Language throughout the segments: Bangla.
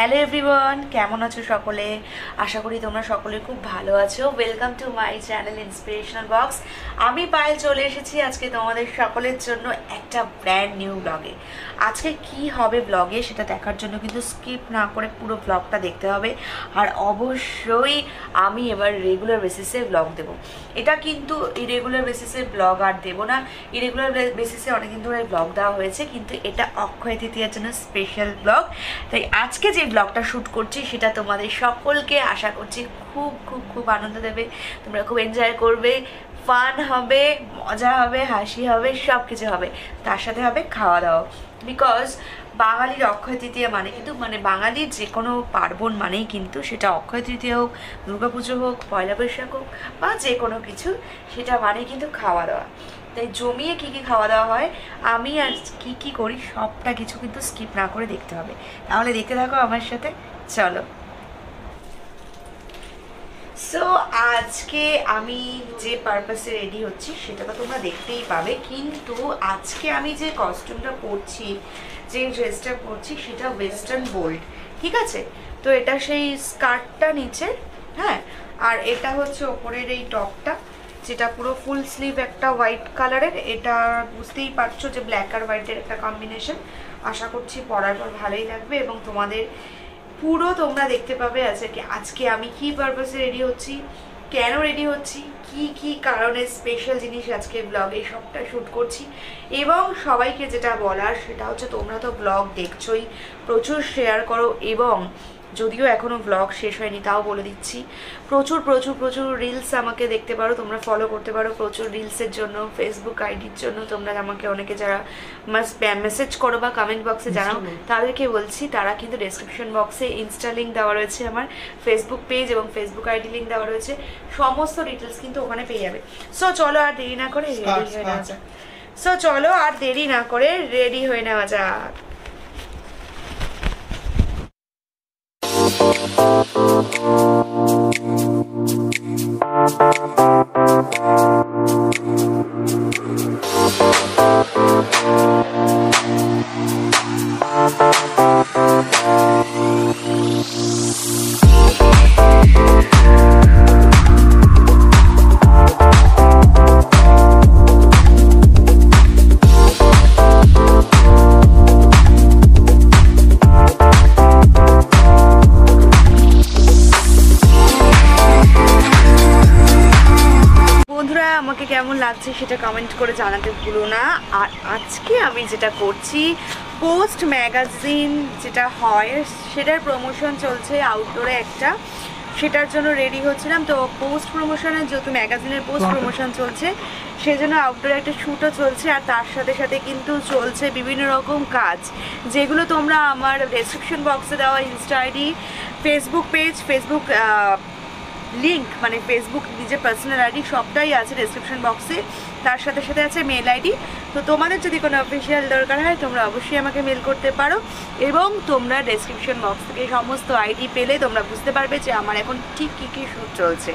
হ্যালো এভরিওয়ান কেমন আছো সকলে? আশা করি তোমরা সকলে খুব ভালো আছো। Welcome to my channel inspirational box আমি পায়েল চলে এসেছি আজকে তোমাদের সকলের জন্য একটা ব্র্যান্ড নিউ ব্লগে আজকে কি হবে ব্লগে সেটা দেখার জন্য কিন্তু স্কিপ না করে পুরো ব্লগটা দেখতে হবে। আর অবশ্যই আমি এবার রেগুলার বেসিসে ব্লগ দেবো। এটা কিন্তু ইরেগুলার বেসিসে ব্লগ আর দেবো না। ইরেগুলার বেসিসে অনেকদিন ধরে ব্লগ দেওয়া হয়েছে, কিন্তু এটা অক্ষয় তৃতীয়ার জন্য স্পেশাল ব্লগ তাই আজকে যে ব্লগটা শ্যুট করছি, সেটা তোমাদের সকলকে আশা করছি খুব খুব খুব আনন্দ দেবে। তোমরা খুব এনজয় করবে ফান হবে, মজা হবে, হাসি হবে সব কিছু হবে। তার সাথে হবে খাওয়া দাওয়া বিকজ বাঙালির অক্ষয় তৃতীয়া মানে কিন্তু মানে বাঙালির যে কোনো পার্বণ মানেই কিন্তু সেটা অক্ষয় তৃতীয়া হোক, দুর্গাপুজো হোক, পয়লা বৈশাখ হোক, বা যে কোনো কিছু, সেটা মানে কিন্তু খাওয়া দাওয়া তাই জমিয়ে কী কী খাওয়া দাওয়া হয়, আমি আর কী কী করি সবটা কিছু কিন্তু স্কিপ না করে দেখতে হবে। তাহলে দেখতে থাকো আমার সাথে, চলো। সো আজকে আমি যে পারপাসে রেডি হচ্ছি সেটা তো তোমরা দেখতেই পাবে। কিন্তু আজকে আমি যে কস্টিউমটা পরছি, যে ড্রেসটা পরছি, সেটা ওয়েস্টার্ন বোল্ড ঠিক আছে? তো এটা সেই স্কার্টটা নিচে হ্যাঁ? আর এটা হচ্ছে ওপরের এই টপটা যেটা পুরো ফুল স্লিভ একটা হোয়াইট কালারের এটা বুঝতেই পারছ যে ব্ল্যাক আর হোয়াইটের একটা কম্বিনেশন আশা করছি পরার পর ভালোই লাগবে এবং তোমাদের পুরো তোমরা দেখতে পাবে আজকে আজকে আমি কি পারপাসে রেডি হচ্ছি, কেন রেডি হচ্ছি, কি কি কারণে স্পেশাল জিনিস আজকে ব্লগে সবটা শ্যুট করছি এবং সবাইকে যেটা বলার সেটা হচ্ছে তোমরা তো ব্লগ দেখছোই, প্রচুর শেয়ার করো এবং যদিও এখনও ব্লগ শেষ হয়নি তাও বলে দিচ্ছি। প্রচুর প্রচুর প্রচুর রিলস আমাকে দেখতে পারো তোমরা ফলো করতে পারো প্রচুর রিলসের জন্য ফেসবুক আইডির জন্য তোমরা আমাকে অনেকে যারা মেসেজ করো বা কমেন্ট বক্সে জানাও তাদেরকে বলছি তারা কিন্তু ডেসক্রিপশন বক্সে ইনস্টা লিঙ্ক দেওয়া রয়েছে আমার ফেসবুক পেজ এবং ফেসবুক আইডি লিঙ্ক দেওয়া রয়েছে সমস্ত ডিটেলস কিন্তু ওখানে পেয়ে যাবে। সো চলো আর দেরি না করে রেডি হয়ে নেওয়া যাক। সো চলো আর দেরি না করে রেডি হয়ে নেওয়া যাক। করে জানাতে ভুলো না। আর আজকে আমি যেটা করছি পোস্ট ম্যাগাজিন যেটা হয় সেটার প্রমোশন চলছে আউটডোরে একটা। সেটার জন্য রেডি হচ্ছিলাম। তো পোস্ট প্রমোশনের যেহেতু ম্যাগাজিনের পোস্ট প্রমোশন চলছে সেজন্য আউটডোরে একটা শ্যুটও চলছে। আর তার সাথে সাথে কিন্তু চলছে বিভিন্ন রকম কাজ যেগুলো তোমরা আমার ডেসক্রিপশন বক্সে দেওয়া insta ID Facebook page Facebook link মানে ফেসবুক নিজের পার্সোনাল আইডি সবটাই আছে ডেসক্রিপশন বক্সে তার সাথে সাথে আছে মেল আইডি তো তোমাদের যদি কোনো অফিসিয়াল দরকার হয় তোমরা অবশ্যই আমাকে মেল করতে পারো। এবং তোমরা ডেসক্রিপশন বক্স থেকে সমস্ত আইডি পেলে তোমরা বুঝতে পারবে যে আমার এখন ঠিক কী কী শ্যুট চলছে।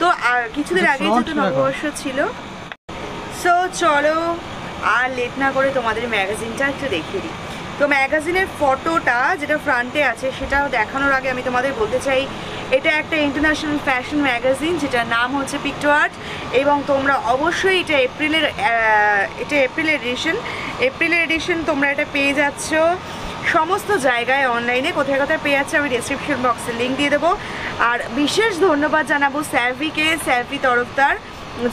তো আর কিছুদিন আগে যেহেতু নববর্ষ ছিল সো চলো আর লেট না করে তোমাদের ম্যাগাজিনটা একটু দেখিয়ে দিই। তো ম্যাগাজিনের ফটোটা যেটা ফ্রন্টে আছে সেটা দেখানোর আগে আমি তোমাদের বলতে চাই, এটা একটা ইন্টারন্যাশনাল ফ্যাশন ম্যাগাজিন যেটার নাম হচ্ছে পিকটো আর্ট এবং তোমরা অবশ্যই এটা এপ্রিলের এটা এপ্রিলের এডিশন এপ্রিলের এডিশন তোমরা এটা পেয়ে যাচ্ছ সমস্ত জায়গায় অনলাইনে কোথায় কোথায় পেয়ে যাচ্ছে আমি ডিসক্রিপশন বক্সে লিঙ্ক দিয়ে দেবো। আর বিশেষ ধন্যবাদ জানাব স্যালভিকে স্যালভি তরফদার,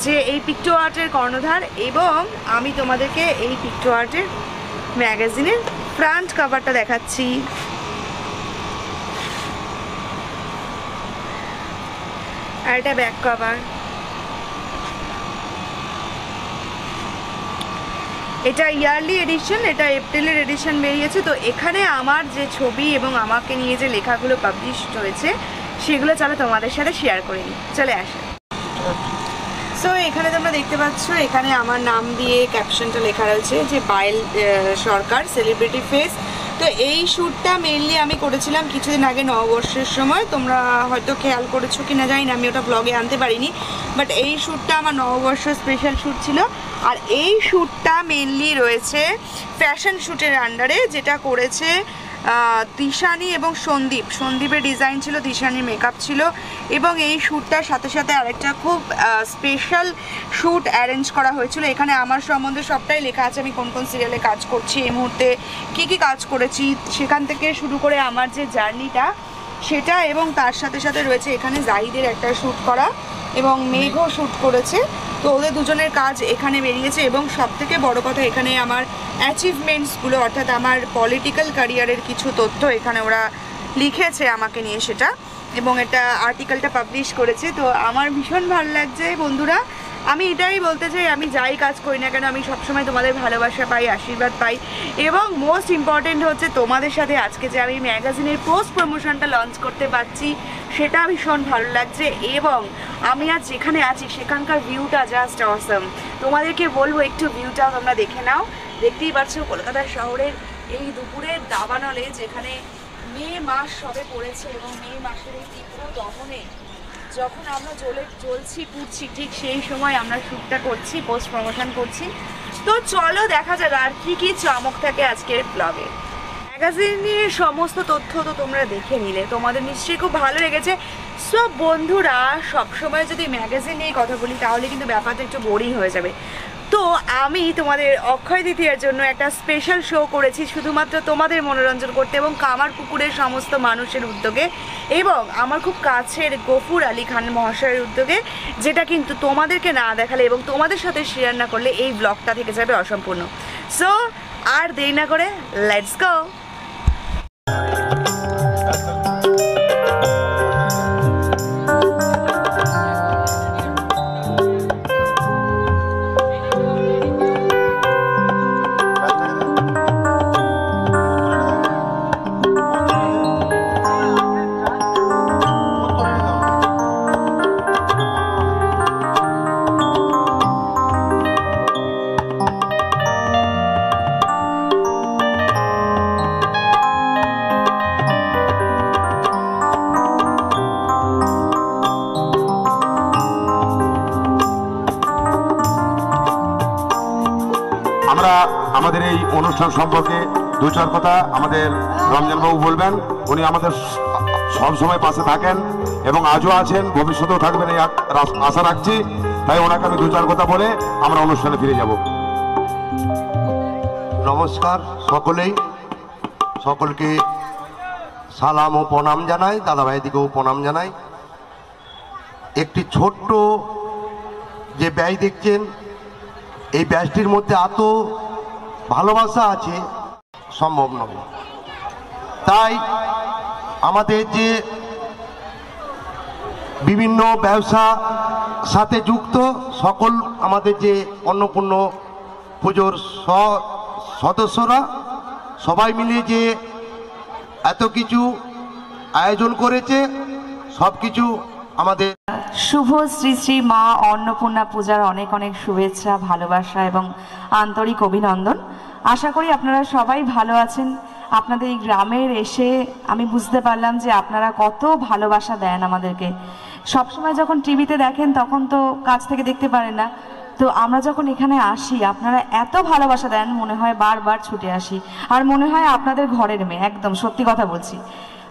যে এই পিকটো আর্টের কর্ণধার এবং আমি তোমাদেরকে এই পিকটো আর্টের ম্যাগাজিনের ফ্রন্ট কভারটা দেখাচ্ছি। আর এটা ব্যাক কভার এটা ইয়ারলি এডিশন এটা এপ্রিলের এডিশন বেরিয়েছে। তো এখানে আমার যে ছবি এবং আমাকে নিয়ে যে লেখাগুলো পাবলিশ হয়েছে, সেগুলো চলো তোমাদের সাথে শেয়ার করে নিই। চলে আসে। সো এখানে তোমরা দেখতে পাচ্ছ, এখানে আমার নাম দিয়ে ক্যাপশনটা লেখা রয়েছে যে বাইল সরকার সেলিব্রিটি ফেস তো এই শ্যুটটা মেনলি আমি করেছিলাম কিছুদিন আগে, নববর্ষের সময়। তোমরা হয়তো খেয়াল করেছ কি না জানি না, আমি ওটা ব্লগে আনতে পারিনি। বাট এই শ্যুটটা আমার নববর্ষ স্পেশাল শ্যুট ছিল। আর এই শ্যুটটা মেনলি রয়েছে ফ্যাশন শ্যুটের আন্ডারে যেটা করেছে দিশানি এবং সন্দীপ। সন্দীপের ডিজাইন ছিল, দিশানির মেকআপ ছিল এবং এই শ্যুটটার সাথে সাথে আরেকটা খুব স্পেশাল শ্যুট অ্যারেঞ্জ করা হয়েছিল। এখানে আমার সম্বন্ধে সবটাই লেখা আছে, আমি কোন কোন সিরিয়ালে কাজ করছি, এই মুহূর্তে কী কী কাজ করেছি, সেখান থেকে শুরু করে আমার যে জার্নিটা সেটা এবং তার সাথে সাথে রয়েছে এখানে জাহিদের একটা শ্যুট করা। এবং মেঘও শ্যুট করেছে। তো ওদের দুজনের কাজ এখানে বেরিয়েছে এবং সব থেকে বড়ো কথা এখানে আমার অ্যাচিভমেন্টসগুলো অর্থাৎ আমার পলিটিক্যাল ক্যারিয়ারের কিছু তথ্য এখানে ওরা লিখেছে আমাকে নিয়ে সেটা। এবং এটা আর্টিকেলটা পাবলিশ করেছে। তো আমার ভীষণ ভালো লাগছে বন্ধুরা। আমি এটাই বলতে চাই, আমি যাই কাজ করি না কেন, আমি সবসময় তোমাদের ভালোবাসা পাই, আশীর্বাদ পাই। এবং মোস্ট ইম্পর্টেন্ট হচ্ছে তোমাদের সাথে আজকে যে আমি ম্যাগাজিনের পোস্ট প্রমোশনটা লঞ্চ করতে পারছি, সেটা ভীষণ ভালো লাগছে এবং আমি আজ যেখানে আছি, সেখানকার ভিউটা জাস্ট অসম তোমাদেরকে বলব, একটু ভিউটা তোমরা দেখে নাও। দেখতেই পাচ্ছ, কলকাতা শহরের এই দুপুরের দাবানলে যেখানে মে মাস সবে পড়েছে এবং মে মাসের এই তীব্র দমনে যখন আমরা জ্বলে জ্বলছি, পুড়ছি, ঠিক সেই সময় আমরা শ্যুটটা করছি পোস্ট প্রমোশন করছি। তো চলো দেখা যাক আর কী কী চমক থাকে আজকের ব্লগে ম্যাগাজিনের সমস্ত তথ্য তো তোমরা দেখে নিলে। তোমাদের নিশ্চয়ই খুব ভালো লেগেছে। সব বন্ধুরা, সবসময় যদি ম্যাগাজিন নিয়ে কথা বলি, তাহলে কিন্তু ব্যাপারটা একটু বোরিং হয়ে যাবে। তো আমি তোমাদের অক্ষয় দ্বিতীয়ার জন্য একটা স্পেশাল শো করেছি শুধুমাত্র তোমাদের মনোরঞ্জন করতে এবং কামার পুকুরের সমস্ত মানুষের উদ্যোগে এবং আমার খুব কাছের গফুর আলী খান মহাশয়ের উদ্যোগে, যেটা কিন্তু তোমাদেরকে না দেখালে এবং তোমাদের সাথে শেয়ার না করলে এই ব্লগটা থেকে যাবে অসম্পূর্ণ। সো আর দেরি না করে লেটস গো অনুষ্ঠান সম্পর্কে দু চার কথা আমাদের রমজানবাবু বলবেন। উনি আমাদের সব সময় পাশে থাকেন এবং আজও আছেন, ভবিষ্যতেও থাকবেন এই আশা রাখছি। তাই ওনাকে আমি দু চার কথা বলে আমরা অনুষ্ঠানে ফিরে যাব। নমস্কার সকলেই। সকলকে সালাম ও প্রণাম জানাই, দাদাভাইদিকেও প্রণাম জানাই। একটি ছোট্ট যে ব্যয় দেখছেন, এই ব্যাচটির মধ্যে এত ভালোবাসা আছে, সম্ভব নয়। তাই আমাদের যে বিভিন্ন ব্যবসা সাথে যুক্ত, সকল আমাদের যে অন্নপূর্ণ পুজোর সদস্যরা সবাই মিলে যে এত কিছু আয়োজন করেছে সব কিছু আমাদের শুভ শ্রী শ্রী মা অন্নপূর্ণা পূজার অনেক অনেক শুভেচ্ছা, ভালোবাসা এবং আন্তরিক অভিনন্দন। আশা করি আপনারা সবাই ভালো আছেন। আপনাদের এই গ্রামের এসে আমি বুঝতে পারলাম যে আপনারা কত ভালোবাসা দেন আমাদেরকে। সবসময় যখন টিভিতে দেখেন তখন তো কাছ থেকে দেখতে পারেন না। তো আমরা যখন এখানে আসি, আপনারা এত ভালোবাসা দেন মনে হয় বারবার ছুটে আসি। আর মনে হয় আপনাদের ঘরের মেয়ে, একদম সত্যি কথা বলছি।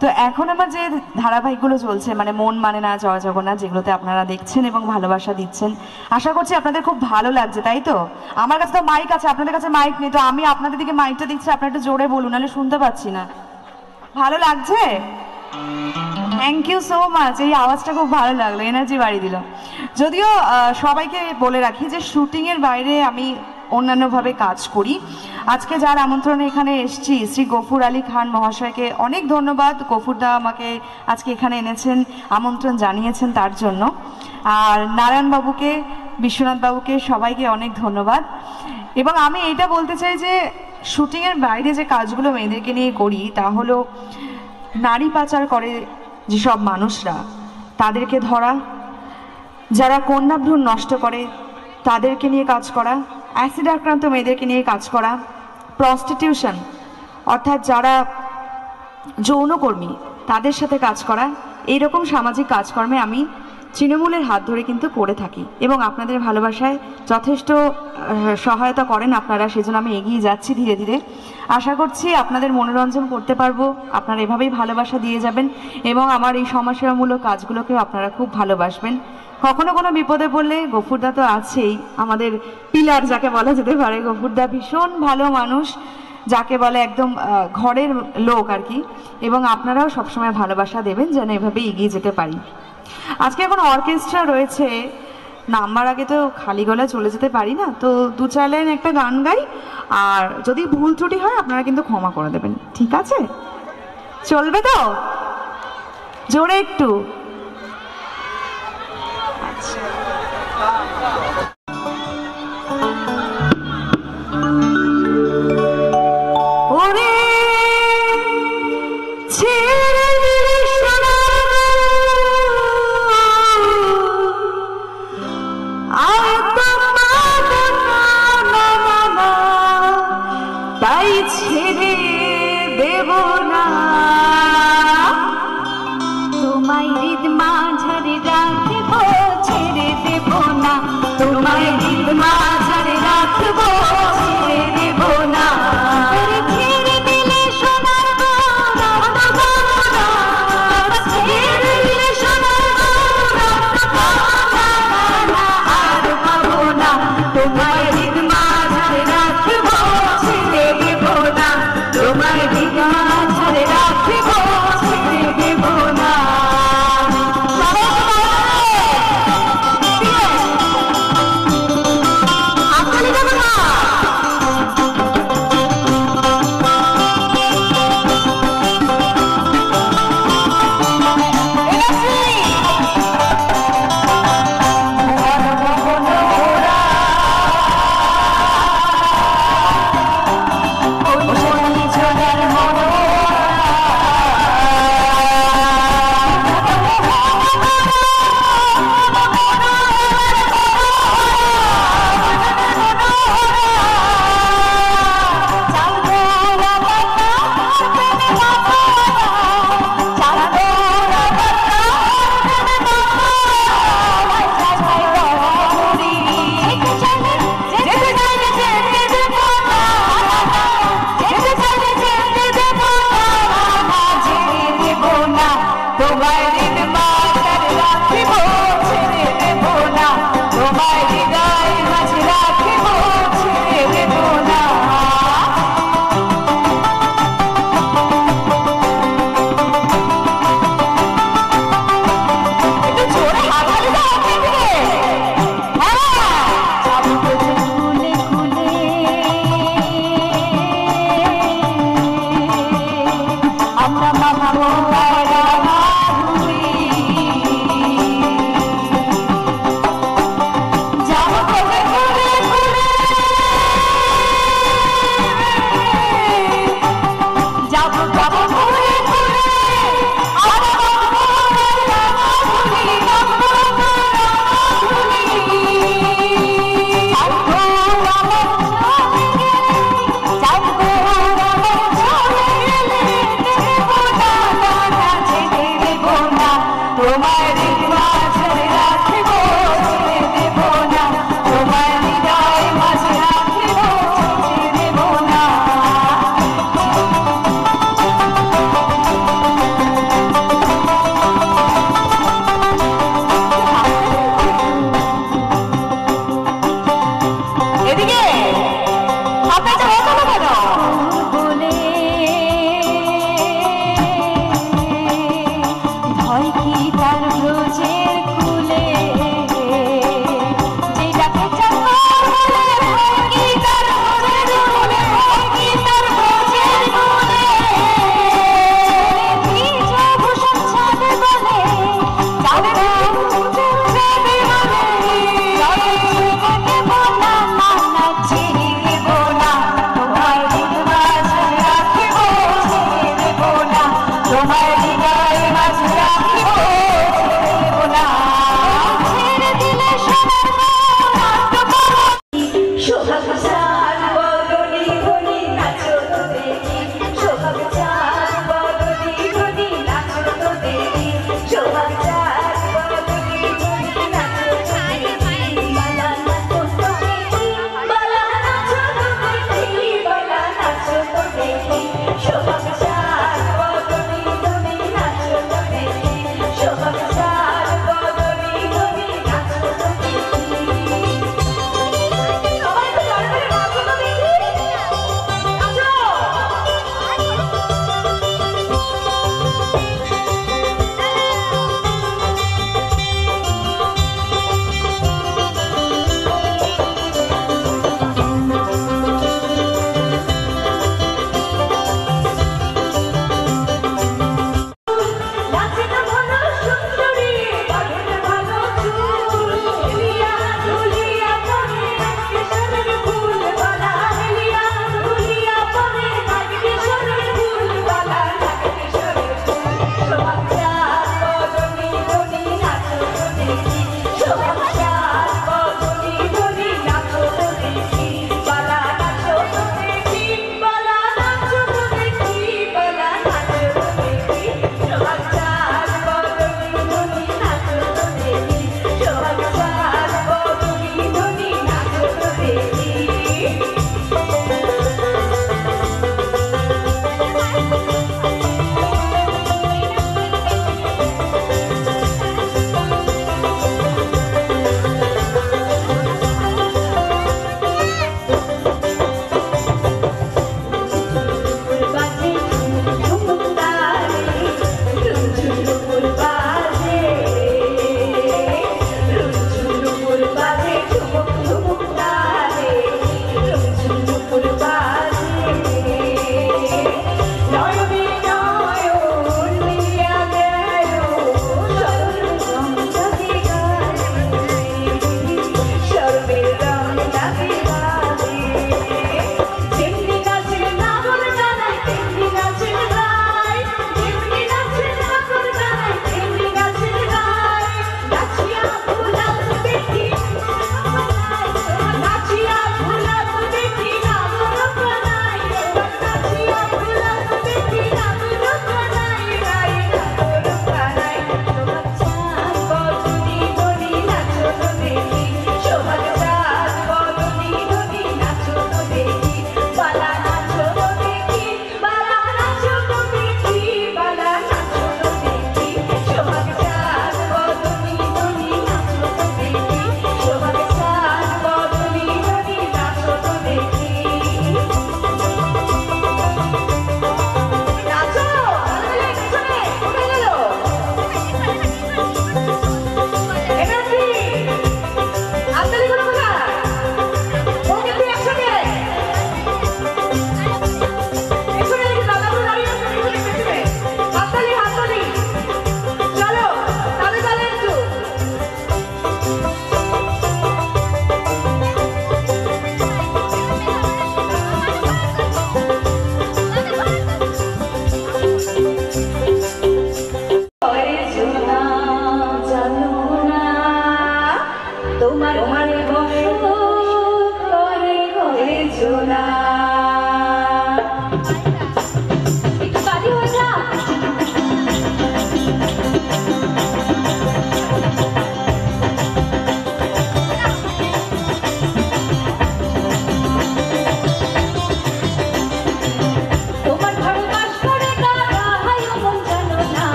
তো এখন আমার যে ধারাবাহিকগুলো চলছে মানে মন মানে না, জয় জগন্নাথ, যেগুলোতে আপনারা দেখছেন এবং ভালোবাসা দিচ্ছেন, আশা করছি আপনাদের খুব ভালো লাগছে, তাই তো? আমার কাছে তো মাইক আছে, আপনাদের কাছে মাইক নেই, তো আমি আপনাদের দিকে মাইকটা দিচ্ছি, আপনারা একটু জোরে বলুন, নাহলে শুনতে পাচ্ছি না। ভালো লাগছে? থ্যাংক ইউ সো মাচ এই আওয়াজটা খুব ভালো লাগল এনার্জি বাড়ি দিল। যদিও সবাইকে বলে রাখি যে শুটিংয়ের বাইরে আমি অন্যান্যভাবে কাজ করি। আজকে যার আমন্ত্রণে এখানে এসেছি শ্রী গফুর আলী খান মহাশয়কে অনেক ধন্যবাদ। গফুরদা আমাকে আজকে এখানে এনেছেন, আমন্ত্রণ জানিয়েছেন তার জন্য। আর নারায়ণবাবুকে বিশ্বনাথবাবুকে সবাইকে অনেক ধন্যবাদ। এবং আমি এইটা বলতে চাই যে শুটিংয়ের বাইরে যে কাজগুলো মেয়েদেরকে নিয়ে করি, তা হলো নারী পাচার করে যেসব মানুষরা, তাদেরকে ধরা, যারা কন্যাভ্রূণ নষ্ট করে, তাদেরকে নিয়ে কাজ করা অ্যাসিড আক্রান্ত মেয়েদেরকে নিয়ে কাজ করা প্রস্টিটিউশন অর্থাৎ যারা যৌনকর্মী তাদের সাথে কাজ করা, এইরকম সামাজিক কাজকর্মে আমি তৃণমূলের হাত ধরে কিন্তু করে থাকি এবং আপনাদের ভালোবাসায় যথেষ্ট সহায়তা করেন আপনারা, সেজন্য আমি এগিয়ে যাচ্ছি ধীরে ধীরে। আশা করছি আপনাদের মনোরঞ্জন করতে পারব, আপনারা এভাবেই ভালোবাসা দিয়ে যাবেন এবং আমার এই সমাজসেবামূলক কাজগুলোকেও আপনারা খুব ভালোবাসবেন। কখনো কোনো বিপদে পড়লে গফুরদা তো আছেই, আমাদের পিলার যাকে বলা যেতে পারে, গফুরদা ভীষণ ভালো মানুষ, যাকে বলে একদম ঘরের লোক আর কি। এবং আপনারাও সবসময় ভালোবাসা দেবেন যেন এভাবে এগিয়ে যেতে পারি। আজকে এখন অর্কেস্ট্রা রয়েছে। নাম্বার আগে তো খালি গলায় চলে যেতে পারি না, তো দু চার লাইন একটা গান গাই। আর যদি ভুল ত্রুটি হয়, আপনারা কিন্তু ক্ষমা করে দেবেন। ঠিক আছে? চলবে তো? জোরে একটু। আচ্ছা।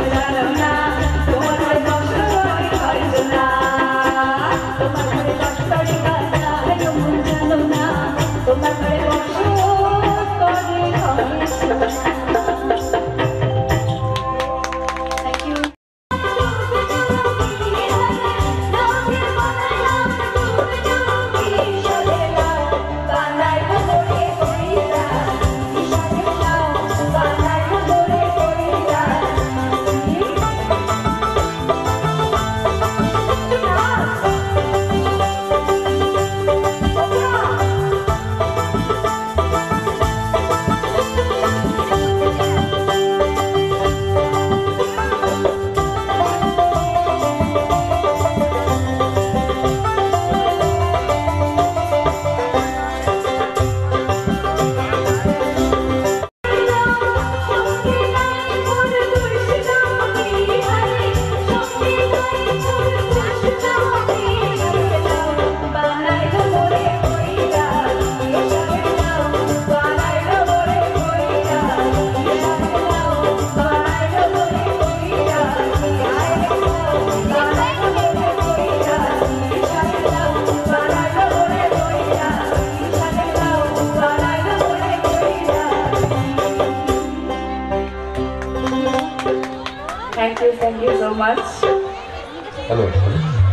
Obrigada.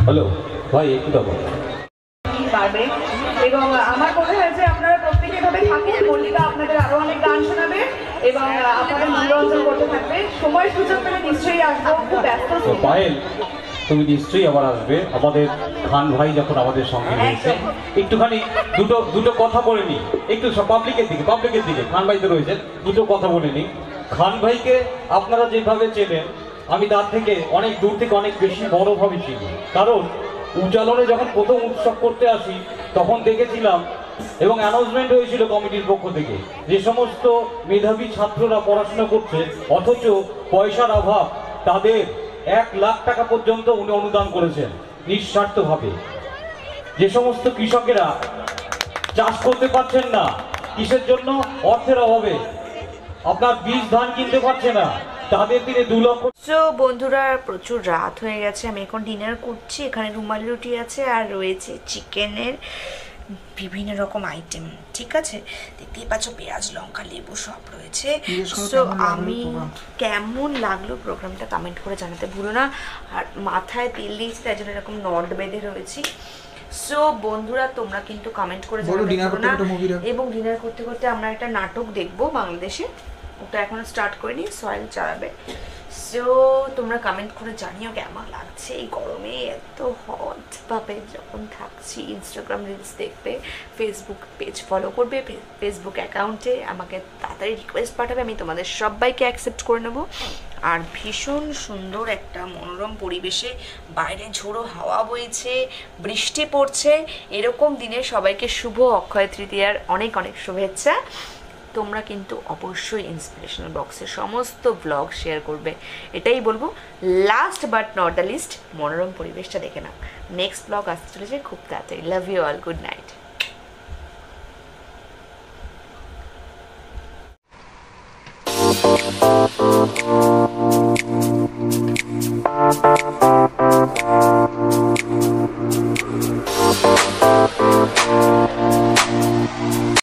হ্যালো ভাই একটু দেখো পারবে। এবং আমার মনে হয় যে আপনারা প্রত্যেকে এভাবে থাকেন মল্লিকা আপনাদের আরও অনেক গান শোনাবে এবং আপনাদের মনোরঞ্জন করতে থাকবে সময় সুযোগ পেলে নিশ্চয়ই আসব খুব ব্যস্ত পায়েল তুমি নিশ্চয়ই আবার আসবে। আমাদের খান ভাই যখন আমাদের সঙ্গে রয়েছে একটুখানি দুটো দুটো কথা বলে নিই। একটু পাবলিকের দিকে পাবলিকের দিকে খান ভাই তো রয়েছেন দুটো কথা বলে নিই। খান ভাইকে আপনারা যেভাবে চেনেন আমি তার থেকে অনেক দূর থেকে অনেক বেশি বড়ভাবে চিনি। কারণ উজালনে যখন প্রথম উৎসব করতে আসি, তখন দেখেছিলাম এবং অ্যানাউন্সমেন্ট হয়েছিল কমিটির পক্ষ থেকে যে সমস্ত মেধাবী ছাত্ররা পড়াশোনা করছে, অথচ পয়সার অভাব, তাদের এক লাখ টাকা পর্যন্ত উনি অনুদান করেছেন, নিঃস্বার্থভাবে। যে সমস্ত কৃষকেরা চাষ করতে পারছেন না, কিসের জন্য? অর্থের অভাবে। আপনার বীজ ধান কিনতে পারছে না। তাদের তিনি দু লক্ষ সো বন্ধুরা প্রচুর রাত হয়ে গেছে। আমি এখন ডিনার করছি। এখানে রুমালি রুটি আছে আর রয়েছে চিকেনের বিভিন্ন রকম আইটেম ঠিক আছে? দেখতেই পাচ্ছ পেঁয়াজ লঙ্কা লেবু সব রয়েছে। সো আমি কেমন লাগল প্রোগ্রামটা কমেন্ট করে জানাতে ভুলো না। আর মাথায় তেল দিয়েছি তাই জন্য এরকম নট বেঁধে রয়েছি। সো বন্ধুরা তোমরা কিন্তু কমেন্ট করে জানাতে না। এবং ডিনার করতে করতে আমরা একটা নাটক দেখব বাংলাদেশে। ওটা এখনও স্টার্ট করিনি সয়েল চালাবে। সো তোমরা কমেন্ট করে জানিও কেমন লাগছে এই গরমে, এত হট ভাবে যখন থাকছি ইনস্টাগ্রাম রিলস দেখবে ফেসবুক পেজ ফলো করবে ফেসবুক অ্যাকাউন্টে আমাকে তাড়াতাড়ি রিকোয়েস্ট পাঠাবে, আমি তোমাদের সবাইকে অ্যাকসেপ্ট করে নেব। আর ভীষণ সুন্দর একটা মনোরম পরিবেশে বাইরে ঝোড়ো হাওয়া বইছে, বৃষ্টি পড়ছে, এরকম দিনে সবাইকে শুভ অক্ষয় তৃতীয়ার অনেক অনেক শুভেচ্ছা। তোমরা কিন্তু অবশ্যই ইন্সপিরেশনাল বক্সের সমস্ত ব্লগ শেয়ার করবে। এটাই বলব last but not the least মনোরম পরিবেশটা দেখে নাও। নেক্সট ব্লগ আসতে চলেছে খুব তাড়াতাড়ি। Love you all good night